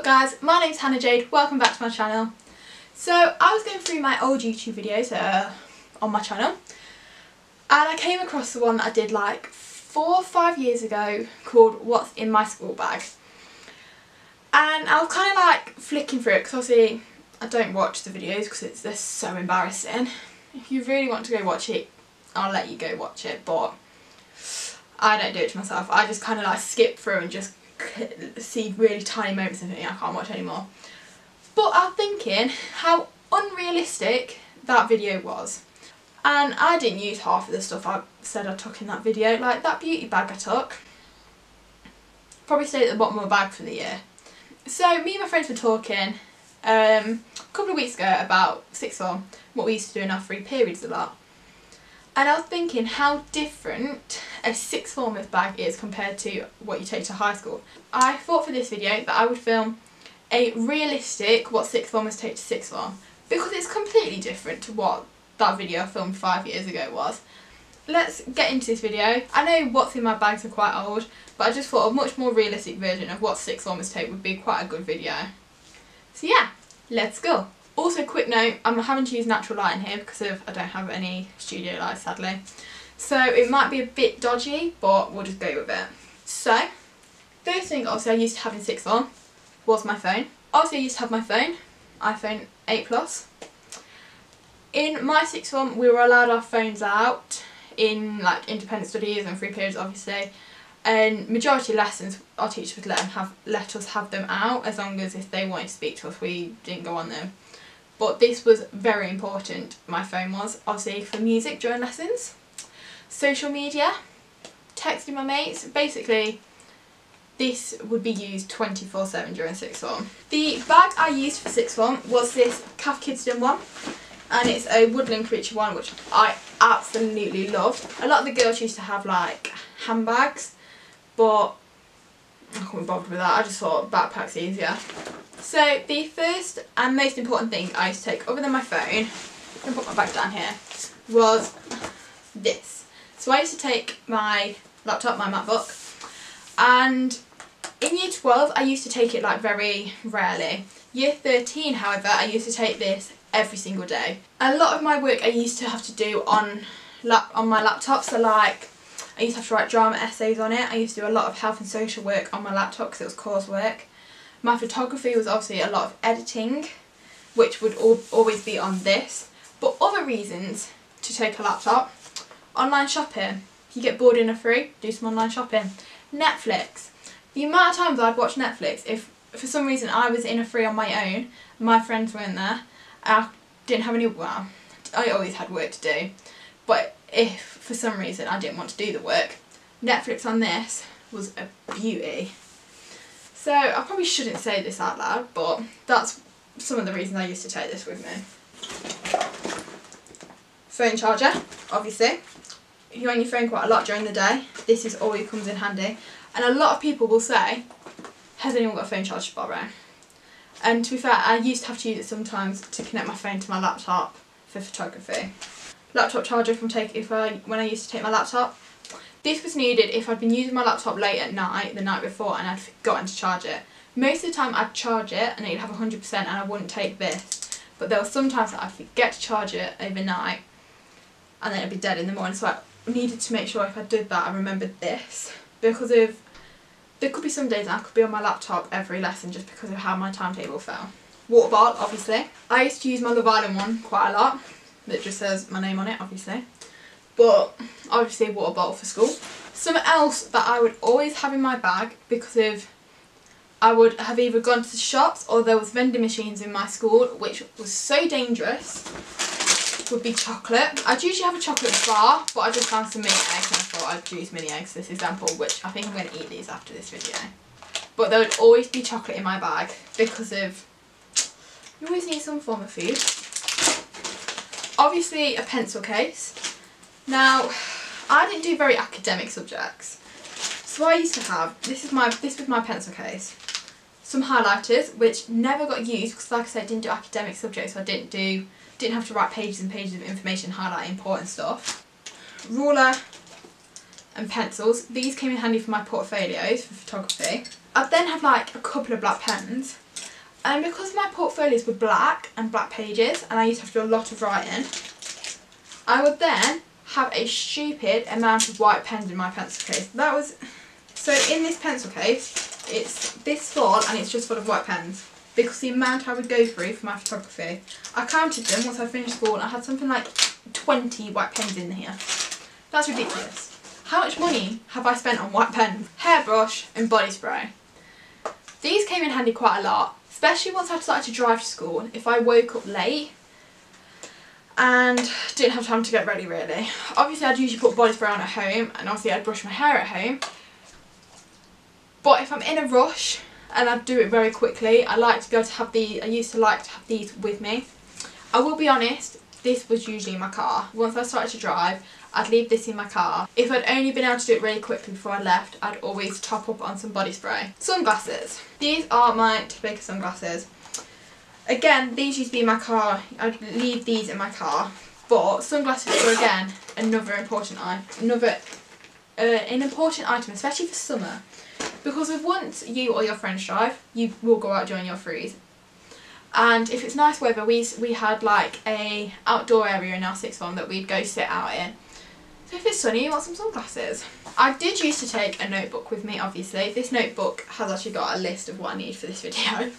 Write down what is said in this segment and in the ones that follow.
up guys, my name's Hannah Jade, welcome back to my channel. So I was going through my old YouTube videos uh, on my channel and I came across the one that I did like four or five years ago called What's in My School Bag. And I was kind of like flicking through it because obviously I don't watch the videos because they're so embarrassing. If you really want to go watch it, I'll let you go watch it but I don't do it to myself. I just kind of like skip through and just see really tiny moments of it I can't watch anymore. But I'm thinking how unrealistic that video was. And I didn't use half of the stuff I said I took in that video. Like that beauty bag I took, probably stayed at the bottom of my bag for the year. So me and my friends were talking um, a couple of weeks ago about sixth form, what we used to do in our free periods a lot. And I was thinking how different a sixth formers bag is compared to what you take to high school. I thought for this video that I would film a realistic what sixth formers take to sixth form because it's completely different to what that video I filmed five years ago was. Let's get into this video. I know what's in my bags are quite old but I just thought a much more realistic version of what sixth formers take would be quite a good video. So yeah, let's go. Also quick note, I'm having to use natural light in here because of I don't have any studio lights sadly. So it might be a bit dodgy but we'll just go with it. So, first thing obviously I used to have in sixth form was my phone. Obviously I used to have my phone, iPhone 8 Plus. In my sixth form we were allowed our phones out in like independent studies and free periods obviously and majority of lessons our teacher would let them have let us have them out as long as if they wanted to speak to us we didn't go on them but this was very important, my phone was, obviously for music during lessons, social media, texting my mates, basically this would be used 24-7 during sixth form. The bag I used for sixth form was this Cath Kidston one and it's a woodland creature one which I absolutely loved. A lot of the girls used to have like handbags but I couldn't be bothered with that, I just thought backpack's easier. So the first and most important thing I used to take other than my phone, I'm put my bag down here, was this. So I used to take my laptop, my MacBook, and in year 12 I used to take it like very rarely. Year 13 however I used to take this every single day. A lot of my work I used to have to do on lap on my laptop so like I used to have to write drama essays on it. I used to do a lot of health and social work on my laptop because it was coursework. My photography was obviously a lot of editing, which would al always be on this. But other reasons to take a laptop, online shopping. If you get bored in a free, do some online shopping. Netflix. The amount of times I'd watch Netflix, if for some reason I was in a free on my own, my friends weren't there, I didn't have any, well, I always had work to do, but if for some reason I didn't want to do the work, Netflix on this was a beauty. So I probably shouldn't say this out loud, but that's some of the reasons I used to take this with me. Phone charger, obviously. You're on your phone quite a lot during the day, this is always comes in handy. And a lot of people will say, has anyone got a phone charger to borrow? And to be fair, I used to have to use it sometimes to connect my phone to my laptop for photography. Laptop charger from take if I when I used to take my laptop this was needed if I'd been using my laptop late at night, the night before, and I'd forgotten to charge it. Most of the time I'd charge it and it'd have 100% and I wouldn't take this. But there were some times that I'd forget to charge it overnight and then it'd be dead in the morning. So I needed to make sure if I did that I remembered this. Because of, there could be some days I could be on my laptop every lesson just because of how my timetable fell. Water bottle, obviously. I used to use my Love Island one quite a lot. That just says my name on it, obviously but obviously water bottle for school. Something else that I would always have in my bag because of I would have either gone to the shops or there was vending machines in my school which was so dangerous would be chocolate. I'd usually have a chocolate bar but I just found some mini eggs and I thought I'd use mini eggs for this example which I think I'm going to eat these after this video. But there would always be chocolate in my bag because of you always need some form of food. Obviously a pencil case now, I didn't do very academic subjects. So I used to have, this is my this was my pencil case, some highlighters which never got used because like I said I didn't do academic subjects so I didn't do, didn't have to write pages and pages of information highlighting important stuff. Ruler and pencils. These came in handy for my portfolios for photography. I then have like a couple of black pens And because my portfolios were black and black pages and I used to have to do a lot of writing, I would then have a stupid amount of white pens in my pencil case. That was, so in this pencil case, it's this full and it's just full of white pens because the amount I would go through for my photography. I counted them once I finished school and I had something like 20 white pens in here. That's ridiculous. How much money have I spent on white pens, hairbrush and body spray? These came in handy quite a lot, especially once I started to drive to school. If I woke up late and didn't have time to get ready really. Obviously I'd usually put body spray on at home and obviously I'd brush my hair at home. But if I'm in a rush and I do it very quickly, I like to be able to have these, I used to like to have these with me. I will be honest, this was usually in my car. Once I started to drive, I'd leave this in my car. If I'd only been able to do it really quickly before I left, I'd always top up on some body spray. Sunglasses. These are my Tobacco sunglasses. Again, these used to be in my car. I'd leave these in my car. But sunglasses are again another important item. Another uh, an important item, especially for summer. Because if once you or your friends drive, you will go out during your freeze. And if it's nice weather we we had like a outdoor area in our sixth form that we'd go sit out in. So if it's sunny you want some sunglasses. I did used to take a notebook with me obviously. This notebook has actually got a list of what I need for this video.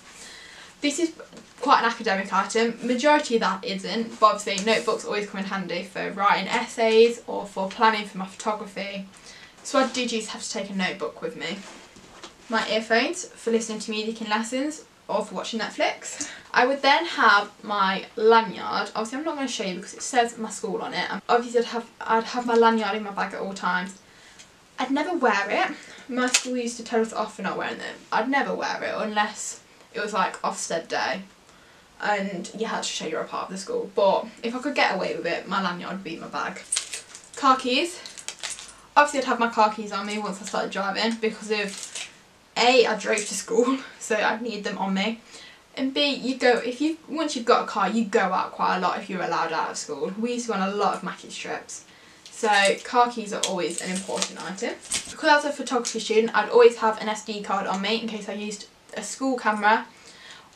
This is quite an academic item. Majority of that isn't but obviously notebooks always come in handy for writing essays or for planning for my photography. So I did used to have to take a notebook with me my earphones for listening to music in lessons or for watching Netflix. I would then have my lanyard. Obviously I'm not going to show you because it says my school on it. Obviously I'd have, I'd have my lanyard in my bag at all times. I'd never wear it. My school used to tell us off for not wearing them. I'd never wear it unless it was like Ofsted day and you had to show you're a part of the school. But if I could get away with it, my lanyard would be in my bag. Car keys. Obviously I'd have my car keys on me once I started driving because of a, I drove to school, so I'd need them on me. And B, you go, if you, once you've got a car, you go out quite a lot if you're allowed out of school. We used to go on a lot of Mackie trips. So car keys are always an important item. Because I was a photography student, I'd always have an SD card on me in case I used a school camera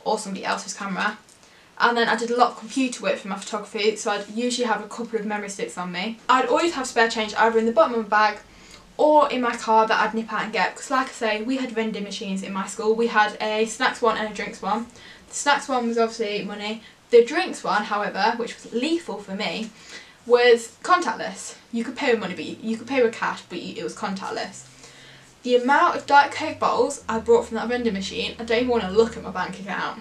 or somebody else's camera. And then I did a lot of computer work for my photography, so I'd usually have a couple of memory sticks on me. I'd always have spare change either in the bottom of my bag or in my car that I'd nip out and get. Because like I say we had vending machines in my school. We had a snacks one and a drinks one. The snacks one was obviously money. The drinks one however which was lethal for me was contactless. You could pay with money but you, you could pay with cash but you, it was contactless. The amount of Diet Coke bottles I brought from that vending machine I don't even want to look at my bank account.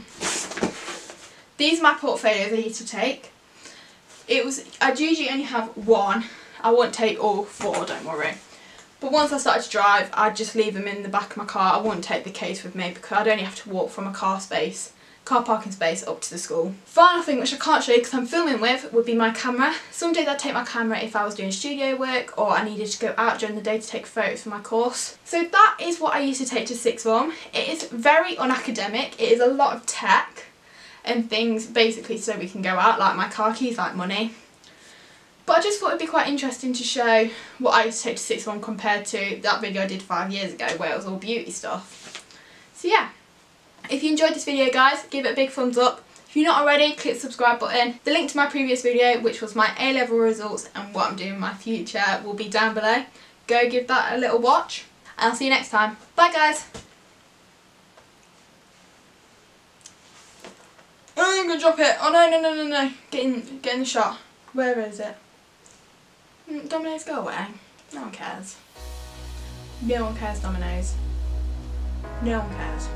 These are my portfolios I used to take. It was I'd usually only have one. I won't take all four don't worry but once I started to drive, I'd just leave them in the back of my car. I wouldn't take the case with me because I'd only have to walk from a car space, car parking space up to the school. Final thing which I can't show you because I'm filming with would be my camera. Some days I'd take my camera if I was doing studio work or I needed to go out during the day to take photos for my course. So that is what I used to take to sixth form. It is very unacademic. It is a lot of tech and things basically so we can go out like my car keys, like money. But I just thought it'd be quite interesting to show what I used to take to sixth form compared to that video I did five years ago where it was all beauty stuff. So yeah, if you enjoyed this video guys, give it a big thumbs up. If you're not already, click the subscribe button. The link to my previous video, which was my A-level results and what I'm doing in my future, will be down below. Go give that a little watch, and I'll see you next time. Bye guys! Oh, I'm gonna drop it. Oh no, no, no, no, no. Get in, get in the shot. Where is it? Mm, Dominoes, go away. No one cares. No one cares, Dominoes. No one cares.